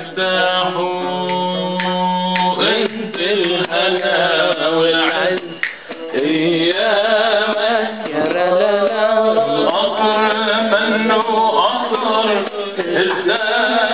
مفتاحه انت الهنا والعز. ايامك يا لا القطر منه قطر الزامك